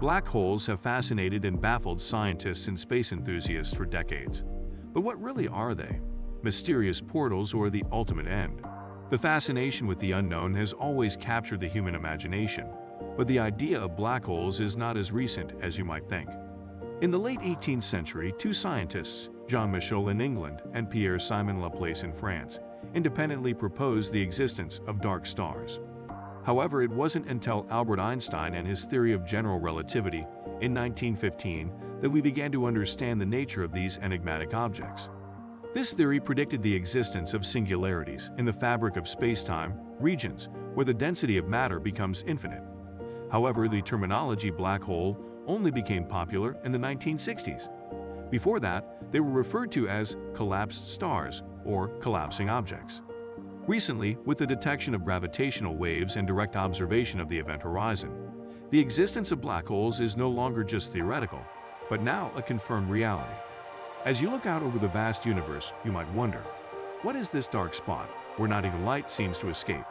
Black holes have fascinated and baffled scientists and space enthusiasts for decades. But what really are they? Mysterious portals or the ultimate end? The fascination with the unknown has always captured the human imagination, but the idea of black holes is not as recent as you might think. In the late 18th century, two scientists, Jean Michel in England and Pierre-Simon Laplace in France, independently proposed the existence of dark stars. However, it wasn't until Albert Einstein and his theory of general relativity in 1915 that we began to understand the nature of these enigmatic objects. This theory predicted the existence of singularities in the fabric of spacetime, regions where the density of matter becomes infinite. However, the terminology black hole only became popular in the 1960s. Before that, they were referred to as collapsed stars or collapsing objects. Recently, with the detection of gravitational waves and direct observation of the event horizon, the existence of black holes is no longer just theoretical, but now a confirmed reality. As you look out over the vast universe, you might wonder, what is this dark spot where not even light seems to escape?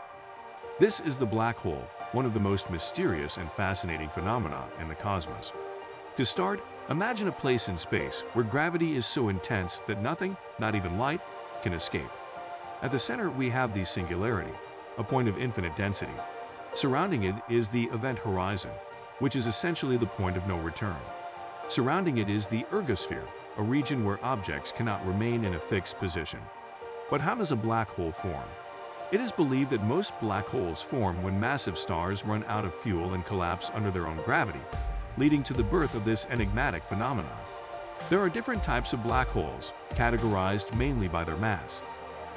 This is the black hole, one of the most mysterious and fascinating phenomena in the cosmos. To start, imagine a place in space where gravity is so intense that nothing, not even light, can escape. At the center, we have the singularity, a point of infinite density. Surrounding it is the event horizon, which is essentially the point of no return. Surrounding it is the ergosphere, a region where objects cannot remain in a fixed position. But how does a black hole form? It is believed that most black holes form when massive stars run out of fuel and collapse under their own gravity, leading to the birth of this enigmatic phenomenon. There are different types of black holes, categorized mainly by their mass.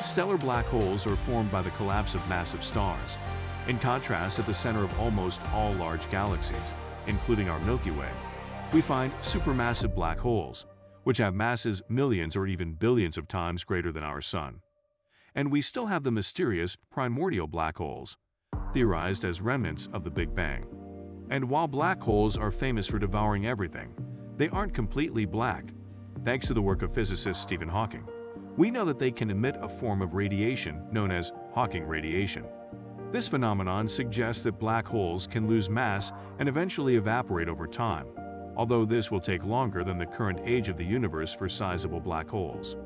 Stellar black holes are formed by the collapse of massive stars. In contrast, at the center of almost all large galaxies, including our Milky Way, we find supermassive black holes, which have masses millions or even billions of times greater than our Sun. And we still have the mysterious primordial black holes, theorized as remnants of the Big Bang. And while black holes are famous for devouring everything, they aren't completely black, thanks to the work of physicist Stephen Hawking. We know that they can emit a form of radiation known as Hawking radiation. This phenomenon suggests that black holes can lose mass and eventually evaporate over time, although this will take longer than the current age of the universe for sizable black holes.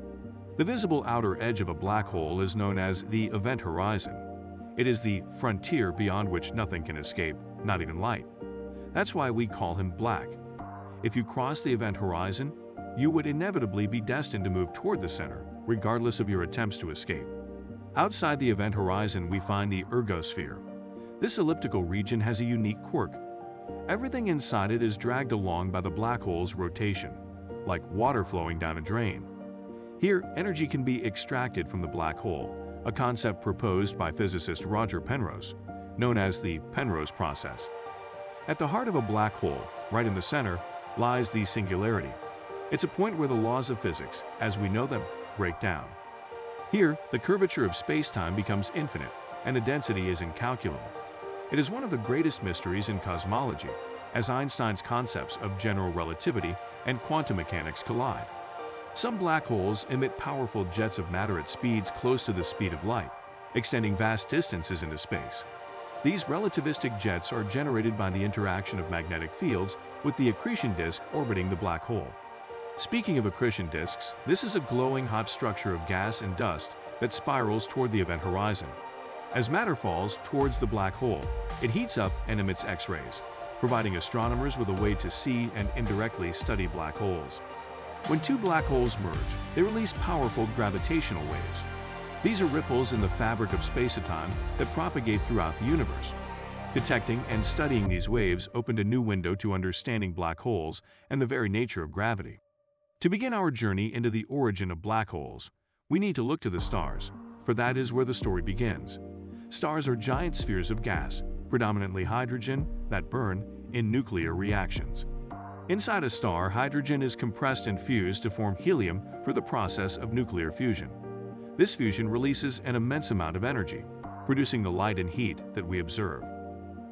The visible outer edge of a black hole is known as the event horizon. It is the frontier beyond which nothing can escape, not even light. That's why we call him black. If you cross the event horizon, you would inevitably be destined to move toward the center, regardless of your attempts to escape. Outside the event horizon, we find the ergosphere. This elliptical region has a unique quirk. Everything inside it is dragged along by the black hole's rotation, like water flowing down a drain. Here, energy can be extracted from the black hole, a concept proposed by physicist Roger Penrose, known as the Penrose process. At the heart of a black hole, right in the center, lies the singularity. It's a point where the laws of physics, as we know them, break down. Here, the curvature of space-time becomes infinite, and the density is incalculable. It is one of the greatest mysteries in cosmology, as Einstein's concepts of general relativity and quantum mechanics collide. Some black holes emit powerful jets of matter at speeds close to the speed of light, extending vast distances into space. These relativistic jets are generated by the interaction of magnetic fields with the accretion disk orbiting the black hole. Speaking of accretion disks, this is a glowing hot structure of gas and dust that spirals toward the event horizon. As matter falls towards the black hole, it heats up and emits X-rays, providing astronomers with a way to see and indirectly study black holes. When two black holes merge, they release powerful gravitational waves. These are ripples in the fabric of space-time that propagate throughout the universe. Detecting and studying these waves opened a new window to understanding black holes and the very nature of gravity. To begin our journey into the origin of black holes, we need to look to the stars, for that is where the story begins. Stars are giant spheres of gas, predominantly hydrogen, that burn in nuclear reactions. Inside a star, hydrogen is compressed and fused to form helium for the process of nuclear fusion. This fusion releases an immense amount of energy, producing the light and heat that we observe.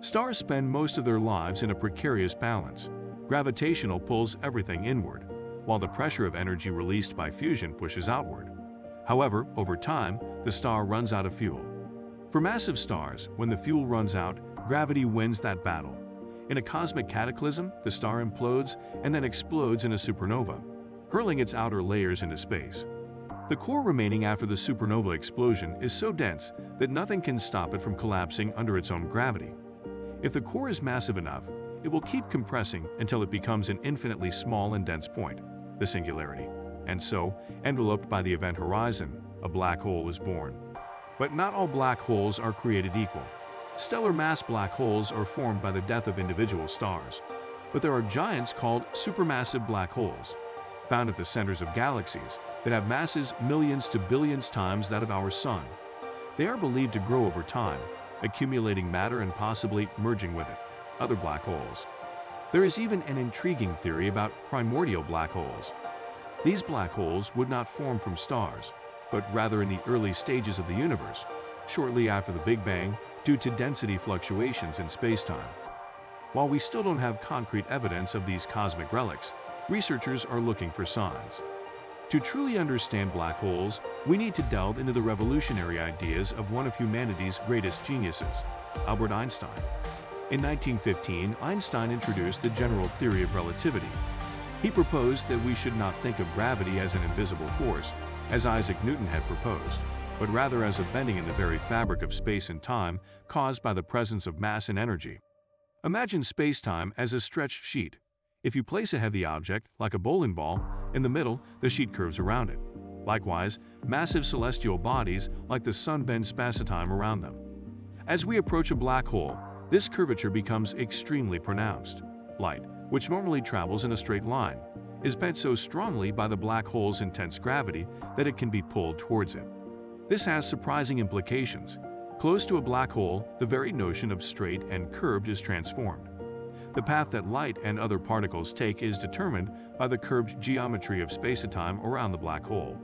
Stars spend most of their lives in a precarious balance. Gravitational pulls everything inward, while the pressure of energy released by fusion pushes outward. However, over time, the star runs out of fuel. For massive stars, when the fuel runs out, gravity wins that battle. In a cosmic cataclysm, the star implodes and then explodes in a supernova, hurling its outer layers into space. The core remaining after the supernova explosion is so dense that nothing can stop it from collapsing under its own gravity. If the core is massive enough, it will keep compressing until it becomes an infinitely small and dense point, the singularity. And so, enveloped by the event horizon, a black hole is born. But not all black holes are created equal. Stellar mass black holes are formed by the death of individual stars. But there are giants called supermassive black holes, found at the centers of galaxies, that have masses millions to billions times that of our Sun. They are believed to grow over time, accumulating matter and possibly merging with it, other black holes. There is even an intriguing theory about primordial black holes. These black holes would not form from stars, but rather in the early stages of the universe, shortly after the Big Bang due to density fluctuations in spacetime. While we still don't have concrete evidence of these cosmic relics, researchers are looking for signs. To truly understand black holes, we need to delve into the revolutionary ideas of one of humanity's greatest geniuses, Albert Einstein. In 1915, Einstein introduced the general theory of relativity. He proposed that we should not think of gravity as an invisible force, as Isaac Newton had proposed, but rather as a bending in the very fabric of space and time caused by the presence of mass and energy. Imagine space-time as a stretched sheet. If you place a heavy object, like a bowling ball, in the middle, the sheet curves around it. Likewise, massive celestial bodies like the sun bend spacetime around them. As we approach a black hole, this curvature becomes extremely pronounced. Light, which normally travels in a straight line, is bent so strongly by the black hole's intense gravity that it can be pulled towards it. This has surprising implications. Close to a black hole, the very notion of straight and curved is transformed. The path that light and other particles take is determined by the curved geometry of spacetime around the black hole.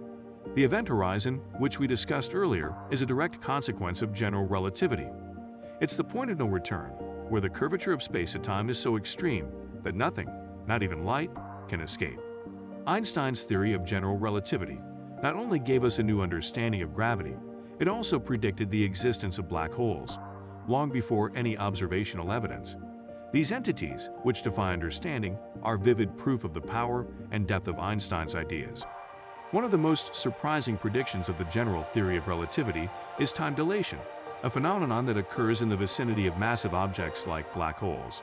The event horizon, which we discussed earlier, is a direct consequence of general relativity. It's the point of no return, where the curvature of space-time is so extreme that nothing, not even light, can escape. Einstein's theory of general relativity not only gave us a new understanding of gravity, it also predicted the existence of black holes, long before any observational evidence. These entities, which defy understanding, are vivid proof of the power and depth of Einstein's ideas. One of the most surprising predictions of the general theory of relativity is time dilation, a phenomenon that occurs in the vicinity of massive objects like black holes.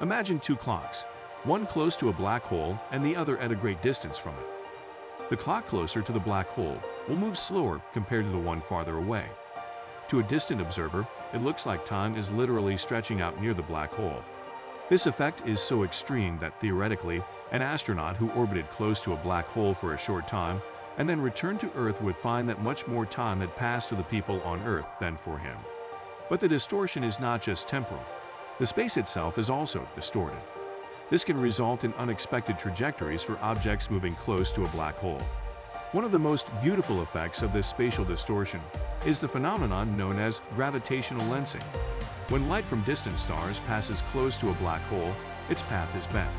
Imagine two clocks, one close to a black hole and the other at a great distance from it. The clock closer to the black hole will move slower compared to the one farther away. To a distant observer, it looks like time is literally stretching out near the black hole. This effect is so extreme that theoretically, an astronaut who orbited close to a black hole for a short time and then returned to Earth would find that much more time had passed for the people on Earth than for him. But the distortion is not just temporal. The space itself is also distorted. This can result in unexpected trajectories for objects moving close to a black hole. One of the most beautiful effects of this spatial distortion is the phenomenon known as gravitational lensing. When light from distant stars passes close to a black hole, its path is bent.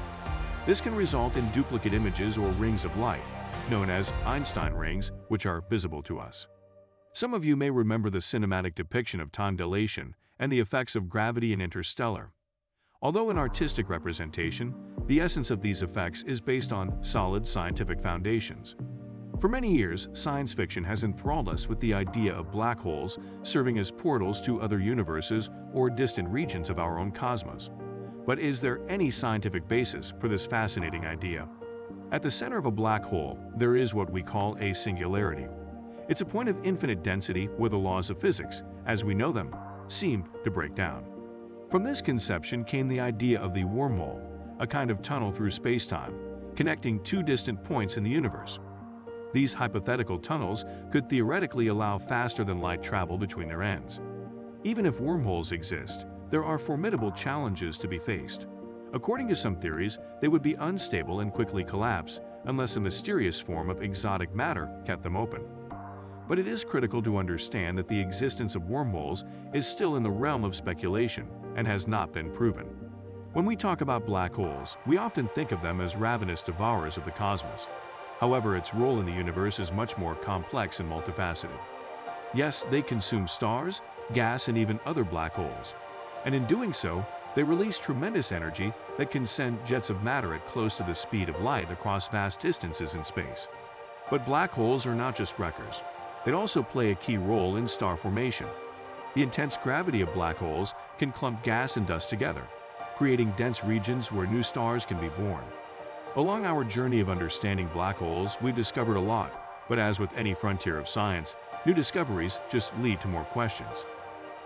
This can result in duplicate images or rings of light, known as Einstein rings, which are visible to us. Some of you may remember the cinematic depiction of time dilation and the effects of gravity in Interstellar. Although an artistic representation, the essence of these effects is based on solid scientific foundations. For many years, science fiction has enthralled us with the idea of black holes serving as portals to other universes or distant regions of our own cosmos. But is there any scientific basis for this fascinating idea? At the center of a black hole, there is what we call a singularity. It's a point of infinite density where the laws of physics, as we know them, seem to break down. From this conception came the idea of the wormhole, a kind of tunnel through spacetime, connecting two distant points in the universe. These hypothetical tunnels could theoretically allow faster-than-light travel between their ends. Even if wormholes exist, there are formidable challenges to be faced. According to some theories, they would be unstable and quickly collapse unless a mysterious form of exotic matter kept them open. But it is critical to understand that the existence of wormholes is still in the realm of speculation and has not been proven. When we talk about black holes, we often think of them as ravenous devourers of the cosmos. However, its role in the universe is much more complex and multifaceted. Yes, they consume stars, gas, and even other black holes. And in doing so, They release tremendous energy that can send jets of matter at close to the speed of light across vast distances in space. But black holes are not just wreckers. They also play a key role in star formation. The intense gravity of black holes can clump gas and dust together, creating dense regions where new stars can be born. Along our journey of understanding black holes, we've discovered a lot, but as with any frontier of science, new discoveries just lead to more questions.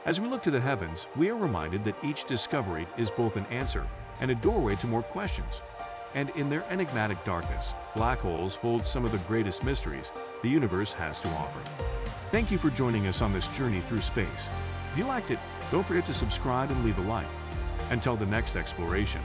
As we look to the heavens, we are reminded that each discovery is both an answer and a doorway to more questions. And in their enigmatic darkness, black holes hold some of the greatest mysteries the universe has to offer. Thank you for joining us on this journey through space. If you liked it, don't forget to subscribe and leave a like. Until the next exploration,